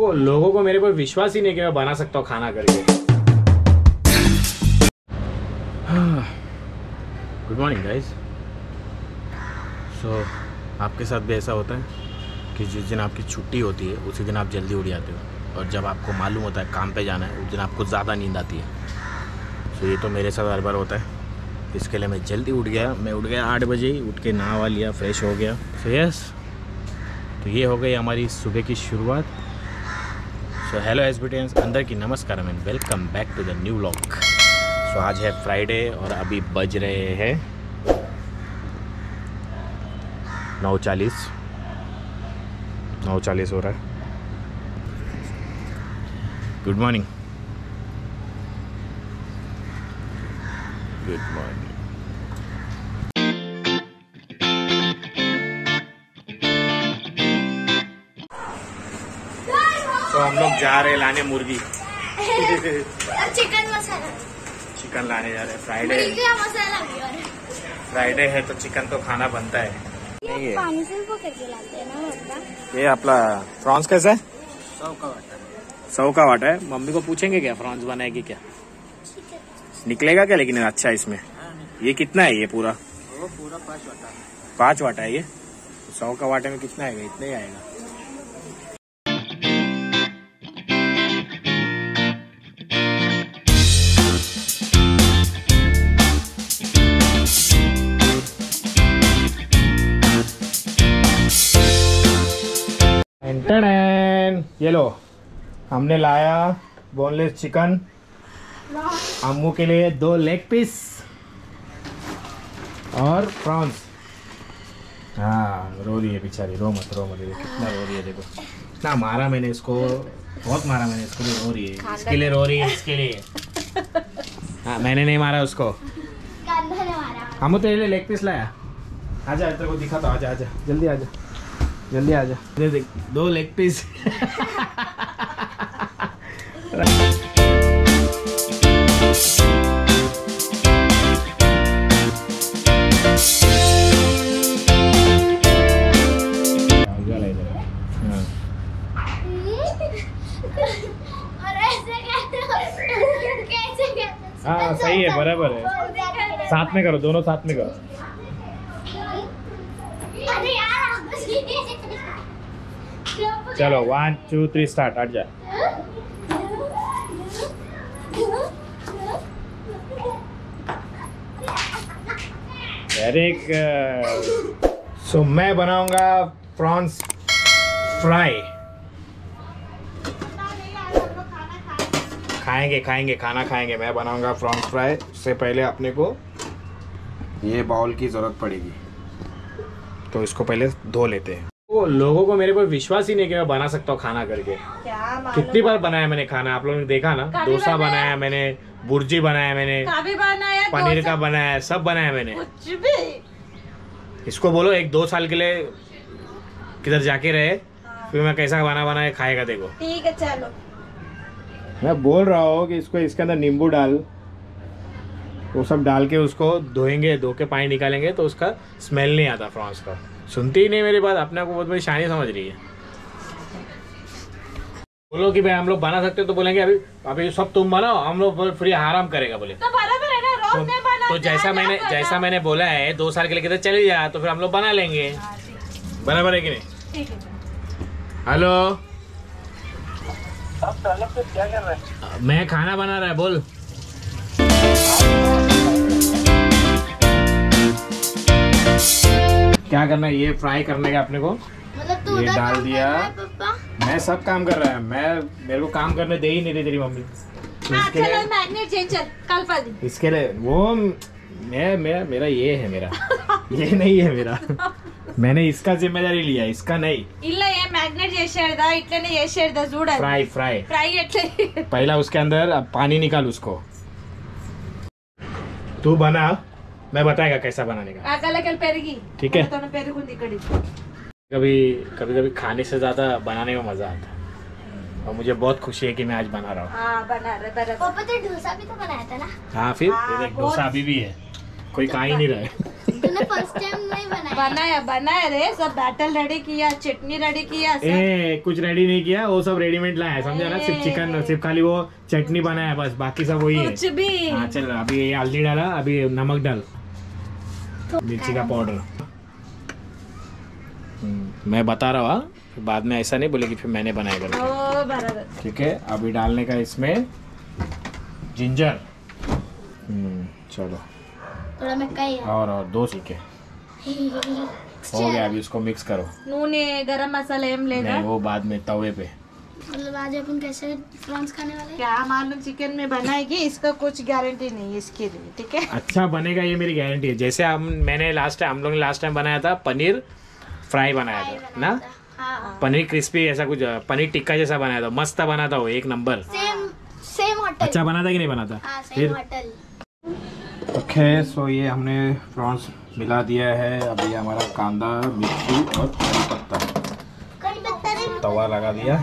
वो लोगों को मेरे पर विश्वास ही नहीं कि मैं बना सकता हूँ खाना करके। गुड मॉर्निंग गाइस सो आपके साथ भी ऐसा होता है कि जिस दिन आपकी छुट्टी होती है, उसी दिन आप जल्दी उठ जाते हो। और जब आपको मालूम होता है काम पे जाना है, उस दिन आपको ज़्यादा नींद आती है। सो ये तो मेरे साथ हर बार होता है। इसके लिए मैं जल्दी उठ गया। मैं उठ गया आठ बजे ही उठ के नहावा लिया फ्रेश हो गया। सो यस तो ये हो गई हमारी सुबह की शुरुआत। सो हेलो एसबिटियंस अंदर की नमस्कार and welcome back to the new vlog so आज है फ्राइडे और अभी बज रहे हैं नौ चालीस। नौ चालीस हो रहा है। गुड मॉर्निंग गुड मॉर्निंग तो हम लोग जा रहे हैं लाने मुर्गी। चिकन मसाला। चिकन लाने जा रहे हैं फ्राइडे मसाला फ्राइडे है। तो चिकन तो खाना बनता है। नहीं पानी से वो करके लाते हैं ना ये अपना प्रॉन्स कैसा है? सौ का वाटा। सौ का वाटा है। मम्मी को पूछेंगे क्या? प्रॉन्स बनाएगी क्या? निकलेगा क्या लेकिन अच्छा इसमें? ये कितना है ये पूरा? वो पूरा पाँच वाटा। पाँच वाटा है ये? सौ का वाटे में कितना आएगा? इतना ही आएगा। ये लो। हमने लाया बोनलेस चिकन अम्मू के लिए दो लेग पीस और प्रॉन्स हाँ रो रही है बेचारी रो मत रो मत। कितना रो रही है देखो। इतना मारा मैंने इसको। बहुत मारा मैंने इसको रो रही है। इसके लिए रो रही है इसके लिए। हाँ मैंने नहीं मारा उसको। हम तेरे लिए लेग पीस लाया। आजा तेरे को दिखा तो आजा आजा। जल्दी आजा। जल्दी आजा दे देख दो लेग पीस हाँ। और ऐसे कैसे कैसे कैसे हाँ सही है बराबर है। साथ में करो दोनों साथ में करो अरे यार चलो वन टू थ्री स्टार्ट हट जाए वेरी सो मैं बनाऊँगा प्रॉन्स फ्राई खाएँगे खाएँगे, खाना खाएँगे। मैं बनाऊँगा प्रॉन्स फ्राई उससे पहले अपने को ये बाउल की ज़रूरत पड़ेगी। तो इसको पहले धो लेते हैं। वो लोगों को मेरे पर विश्वास ही नहीं कि मैं बना सकता हूँ खाना करके। कितनी बार बनाया मैंने खाना? आप लोगों ने देखा ना? डोसा बनाया? बनाया। मैंने बुर्जी बनाया मैंने पनीर का बनाया सब बनाया मैंने। इसको बोलो एक दो साल के लिए किधर जाके रहे फिर मैं कैसा बना बना के खाएगा देखो। ठीक है चलो। मैं बोल रहा हूँ कि इसको इसके अंदर नींबू डाल वो सब डाल के उसको धोएँगे धो के पानी निकालेंगे तो उसका स्मेल नहीं आता फ्रांस का। सुनती ही नहीं मेरी बात अपने आप को बहुत बड़ी शानी समझ रही है। बोलो कि भाई हम लोग बना सकते हो तो बोलेंगे अभी अभी सब तुम बनाओ हम लोग फ्री आराम करेगा बोले। तो बराबर है ना रोज तो, तो जैसा मैंने जैसा मैंने बोला है दो साल के लिए किधर चले जा तो फिर हम लोग बना लेंगे। बराबर है कि नहीं? हेलो? आप अलग से क्या कर रहे हैं? मैं खाना बना रहा है बोल। क्या करना है ये फ्राई करने का अपने को मतलब तू ये उधर डाल काम दिया। कर रहा है, पापा मैं सब काम कर रहा है मैं मेरे को काम करने दे ही नहीं रही तेरी मम्मी तो हाँ इसके चलो लिए मैग्नेट चेंज चल कल पर दिन इसके लिए वो मैं मेरा मेरा ये है मेरा ये नहीं है मेरा मैंने इसका जिम्मेदारी लिया इसका नहीं ಇಲ್ಲ ಏ ಮ್ಯಾಗ್ನೆಟ್ ಎಷ್ಟು ಹೇಳ್ದ ಇಟ್ಲೇನೆ ಎಷ್ಟು ಹೇಳ್ದ ಜೂಡ फ्राई फ्राई ಫ್ರೈ ಎಟ್ಲೆ पहला उसके अंदर अब पानी निकाल उसको तू बना मैं बताएगा कैसा बनाने का। ठीक है। कभी कभी कभी खाने से ज़्यादा बनाने में मज़ा आता है। और मुझे बहुत खुशी है कि मैं आज बना रहा हूँ। हाँ, तो हाँ फिर? हाँ, डोसा अभी भी है। कोई कहा ही नहीं रहा है। बनाया? बनाया रे। सब बैटल रेडी किया चटनी रेडी किया ए, कुछ रेडी नहीं किया वो सब रेडीमेड लाया समझा ना? सिर्फ़ चिकन सिर्फ़ खाली वो चटनी बनाया बस बाकी सब वही है। कुछ भी। हाँ चल अभी हल्दी डाला अभी नमक डाल। मिर्ची का पाउडर हम्म, मैं बता रहा हूँ बाद में ऐसा नहीं बोलेगी फिर मैंने बनाया कर ठीक है अभी डालने का इसमें जिंजर। हम्म, चलो। थोड़ा और और दो ठीक है हो गया अभी उसको मिक्स करो। नूने गरम मसाला लेगा। नहीं वो बाद में तवे पे। मतलब आज अपन कैसे प्रॉन्स खाने वाले क्या मालूम चिकन में बनाएगी इसका कुछ गारंटी नहीं है इसके लिए ठीक है? अच्छा बनेगा ये मेरी गारंटी है। जैसे हम मैंने लास्ट टाइम हम लोग ने लास्ट टाइम बनाया था पनीर फ्राई बनाया था ना? हाँ। पनीर क्रिस्पी ऐसा कुछ पनीर टिक्का जैसा बनाया था मस्त बना था वो एक नंबर सेम सेम होटल अच्छा बना था कि नहीं बना था? हाँ सेम फिर? होटल ओके सो ये हमने प्रॉन्स मिला दिया है अभी हमारा कांदा मिर्ची और करी पत्ता। कड़ी पत्ता तवा लगा दिया।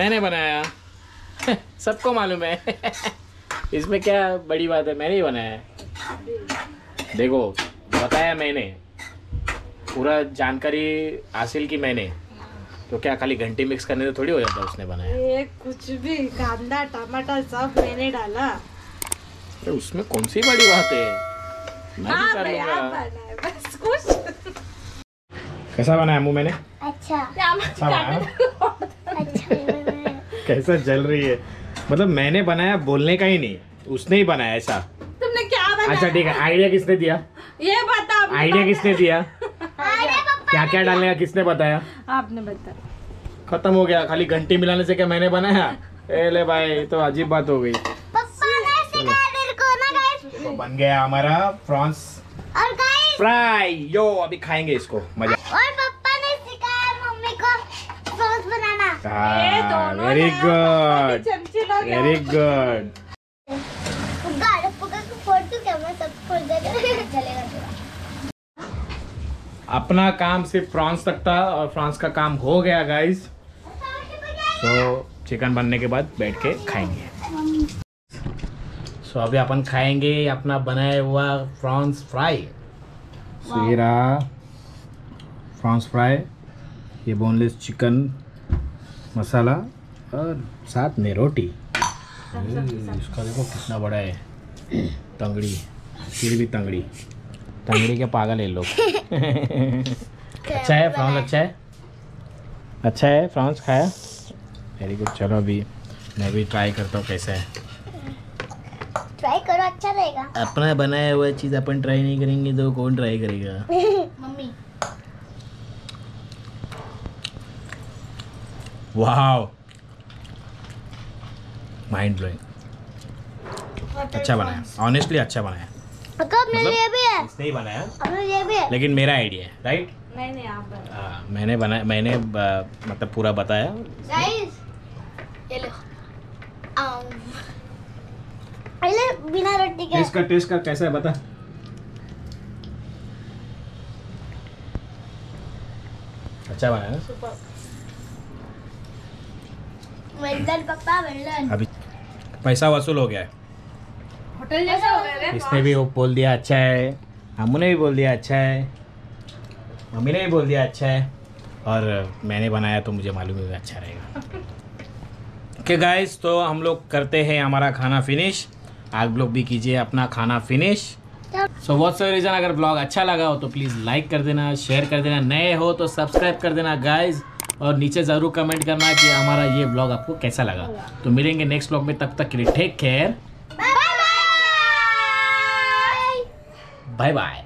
मैंने बनाया। सबको मालूम है। इसमें क्या बड़ी बात है? मैंने ही बनाया है। देखो बताया मैंने। पूरा जानकारी हासिल की मैंने। तो क्या खाली घंटी मिक्स करने से थोड़ी हो जाता उसने बनाया? ये कुछ भी कांदा टमाटर सब मैंने डाला। अरे उसमें कौन सी बड़ी बात है? मैं भी हाँ कर लूँगा। बस कुछ। कैसा बनाया मुँह मैंने? अच्छा। अच्छा अच्छा। कैसा जल रही है? मतलब मैंने बनाया बोलने का ही नहीं। उसने ही बनाया ऐसा। तुमने क्या बनाया? अच्छा ठीक है आइडिया किसने दिया? ये बताओ आइडिया किसने दिया? क्या क्या डालने का किसने बताया? आपने बताया खत्म हो गया खाली घंटी मिलाने से क्या मैंने बनाया? ए ले भाई तो अजीब बात हो गई। गाइस तो बन गया हमारा प्रॉन्स और फ्राई। यो अभी खाएँगे इसको मज़ा। और पापा ने सिखाया मम्मी को सॉस बनाना ये दोनों वेरी गुड वेरी गुड गाड़ी पकड़ के फोड़ दूँ क्या मैं सब फोड़ देगा चलेगा पूरा अपना काम सिर्फ़ फ्रांस तक था और फ्रांस का काम हो गया गाइस तो चिकन बनने के बाद बैठ के खाएँगे। सो अभी अपन खाएँगे अपना बनाया हुआ फ्रांस फ्राई। सो ये रहा फ्रांस फ्राई ये बोनलेस चिकन मसाला और साथ में रोटी। इसका देखो कितना बड़ा है। तंगड़ी फिर भी तंगड़ी। तंगड़ी के पागल है लोग। अच्छा है फ्रांस अच्छा है? अच्छा है फ्रांस खाया। वेरी गुड चलो अभी मैं भी ट्राई करता हूँ कैसा है। ट्राई करो अच्छा रहेगा। अपना बनाया हुआ चीज़ अपन ट्राई नहीं करेंगे तो कौन ट्राई करेगा? मम्मी। वाह माइंड ब्लोइंग अच्छा बनाया। ऑनेस्टली अच्छा बनाया। मतलब- लिए भी है। इसने ही बनाया। अब भी है। लेकिन मेरा आइडिया है राइट नहीं नहीं आप बनाओ मैंने बनाया मैंने ब- मतलब पूरा बताया। गाइस ये लो। आम पहले बिना रोटी के। टेस्ट कर टेस्ट कर कैसा है बता। अच्छा बनाया ना। वेल्डन पापा वेल्डन अभी पैसा वसूल हो गया है। होटल जैसा हो गया इसने भी वो बोल दिया अच्छा है। हमू ने भी बोल दिया अच्छा है। मम्मी ने भी बोल दिया अच्छा है। और मैंने बनाया तो मुझे मालूम है अच्छा रहेगा। ओके गाइस तो हम लोग करते हैं हमारा खाना फिनिश आप लोग भी कीजिए अपना खाना finish so what so reason अगर ब्लॉग अच्छा लगा हो तो प्लीज़ लाइक कर देना शेयर कर देना। नए हो तो सब्सक्राइब कर देना गाइस और नीचे ज़रूर कमेंट करना कि हमारा ये ब्लॉग आपको कैसा लगा। तो मिलेंगे नेक्स्ट ब्लॉग में तब तक के लिए take care bye bye bye bye